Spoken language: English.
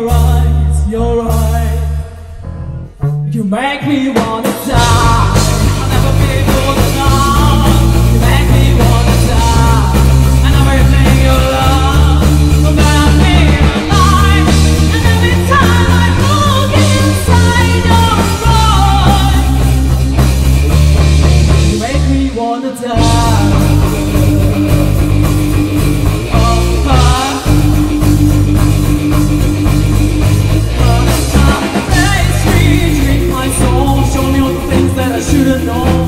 your eyes, your eyes. You make me wanna die.